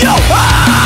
You are.